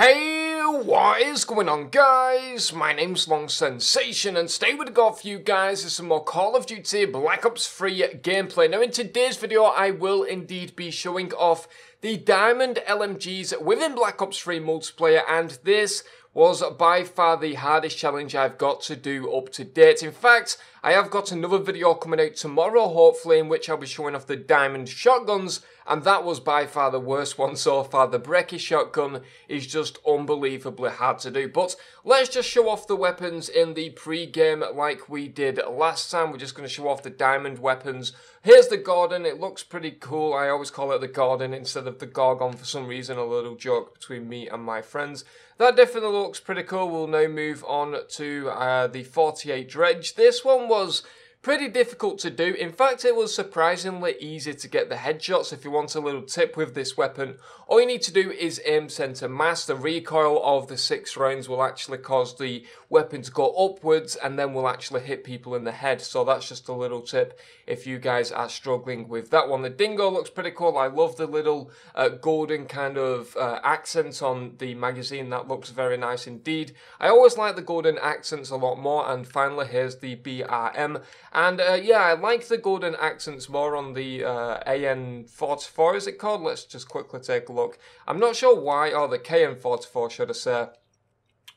Hey, what is going on guys? My name's Long Sensation and today we've got for you guys is some more Call of Duty Black Ops 3 gameplay. Now in today's video I will indeed be showing off the Diamond LMGs within Black Ops 3 multiplayer and this was by far the hardest challenge I've got to do up to date. In fact, I have got another video coming out tomorrow, hopefully, in which I'll be showing off the diamond shotguns, and that was by far the worst one so far. The Brecci shotgun is just unbelievably hard to do. But let's just show off the weapons in the pre-game like we did last time. We're just going to show off the diamond weapons. Here's the Gordon. It looks pretty cool. I always call it the Gordon instead of the Gorgon for some reason. A little joke between me and my friends. That definitely looks pretty cool. We'll now move on to uh, the 48 Dredge. This one was pretty difficult to do. In fact, it was surprisingly easy to get the headshots. If you want a little tip with this weapon, all you need to do is aim center mass. The recoil of the six rounds will actually cause the weapon to go upwards and then will actually hit people in the head. So that's just a little tip if you guys are struggling with that one. The dingo looks pretty cool. I love the little uh, golden kind of uh, accents on the magazine. That looks very nice indeed. I always like the golden accents a lot more. And finally, here's the BRM. And uh, yeah, I like the golden accents more on the uh, AN44, is it called? Let's just quickly take a look. I'm not sure why, or the KN44, should I say.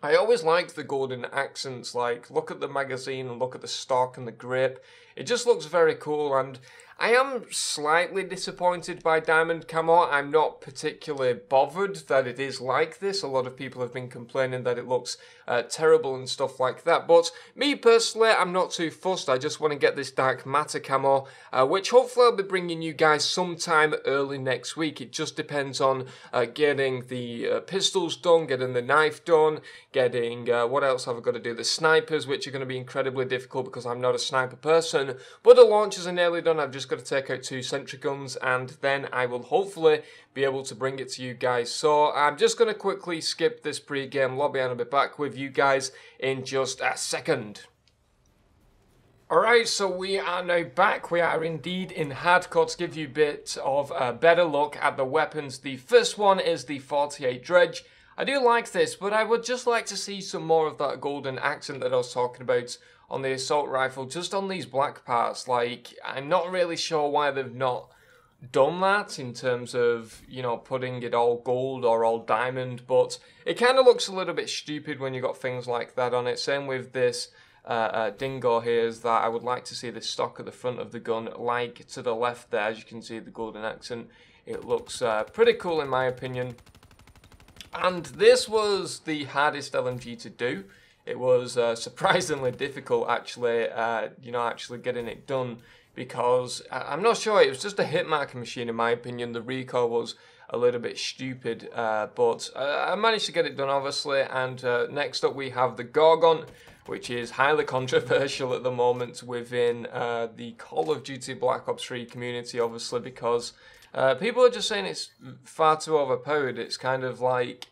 I always like the golden accents, like, look at the magazine and look at the stock and the grip. It just looks very cool, and I am slightly disappointed by Diamond Camo. I'm not particularly bothered that it is like this. A lot of people have been complaining that it looks uh, terrible and stuff like that. But me personally, I'm not too fussed. I just want to get this Dark Matter Camo, uh, which hopefully I'll be bringing you guys sometime early next week. It just depends on uh, getting the uh, pistols done, getting the knife done, getting, uh, what else have I got to do? The snipers, which are going to be incredibly difficult because I'm not a sniper person. But the launchers are nearly done. I've just got to take out two sentry guns and then I will hopefully be able to bring it to you guys. So I'm just going to quickly skip this pre-game lobby and I'll be back with you guys in just a second. Alright, so we are now back. We are indeed in hardcore to give you a bit of a better look at the weapons. The first one is the 48 Dredge. I do like this, but I would just like to see some more of that golden accent that I was talking about on the assault rifle, just on these black parts. Like, I'm not really sure why they've not done that in terms of, you know, putting it all gold or all diamond, but it kind of looks a little bit stupid when you've got things like that on it. Same with this uh, uh, dingo here is that I would like to see the stock at the front of the gun, like to the left there, as you can see the golden accent. It looks uh, pretty cool in my opinion. And this was the hardest LMG to do. It was uh, surprisingly difficult, actually, uh, you know, actually getting it done because I'm not sure. It was just a hit marking machine, in my opinion. The recoil was a little bit stupid, uh, but uh, I managed to get it done, obviously. And uh, next up, we have the Gorgon, which is highly controversial at the moment within uh, the Call of Duty Black Ops 3 community, obviously, because people are just saying it's far too overpowered. It's kind of like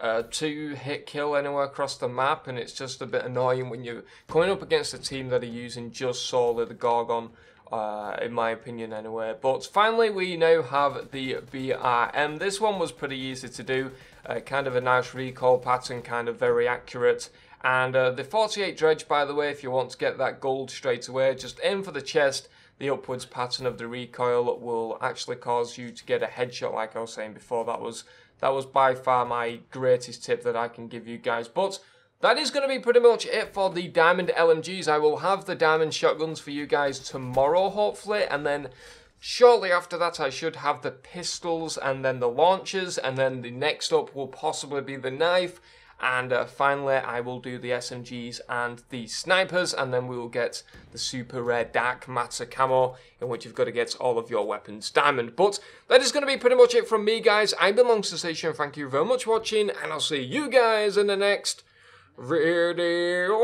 uh, two hit kill anywhere across the map, and it's just a bit annoying when you're coming up against a team that are using just solely the Gorgon. Uh, in my opinion anyway. But finally we now have the BRM. This one was pretty easy to do, uh, kind of a nice recoil pattern, kind of very accurate. And uh, the 48 dredge, by the way, if you want to get that gold straight away, just aim for the chest. The upwards pattern of the recoil will actually cause you to get a headshot, like I was saying before. That was that was by far my greatest tip that I can give you guys. But that is going to be pretty much it for the Diamond LMGs. I will have the Diamond shotguns for you guys tomorrow, hopefully. And then shortly after that, I should have the pistols and then the launchers. And then the next up will possibly be the knife. And uh, finally, I will do the SMGs and the snipers, and then we will get the super rare Dark Matter camo, in which you've got to get all of your weapons diamond. But that is going to be pretty much it from me, guys. I've been Long Sensation. Thank you very much for watching, and I'll see you guys in the next video.